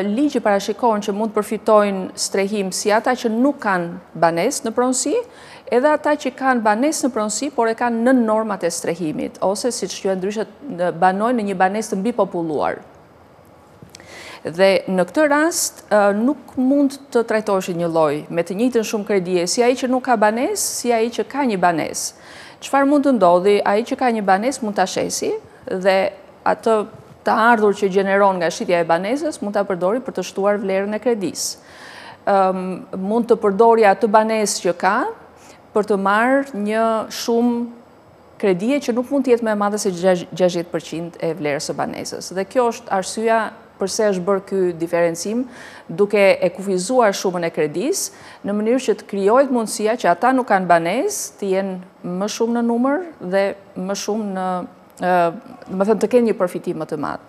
Ligji parashikon që mund të përfitojnë strehim si ata që nuk kanë banesë në pronësi, edhe ata që kanë banesë në pronësi, por e kanë nën normat e strehimit, ose siç quhen ndryshe banojnë në një banesë të mbipopulluar. Dhe në këtë rast nuk mund të trajtoheshin njëlloj me të njëjtën shumë kredie si ai që nuk ka banesë, si ai që ka një banesë. Çfarë mund të ndodhi, ai që ka një banesë mund ta shesi, dhe atë të ardhur që gjeneron nga shitja e banesës mund ta përdori për të shtuar vlerën e kredisë. Ëm mund të përdori atë banesë që ka për të marrë një shumë kredie që nuk mund të jetë më e madhe se 60% e vlerës së banesës. Dhe kjo është arsyeja përse është bërë ky diferencim duke e kufizuar shumën e kredisë në mënyrë që të krijohet mundësia që ata nuk kanë banesë të jenë më shumë në numër dhe më shumë në, domethënë të kenë një përfitim më të madh.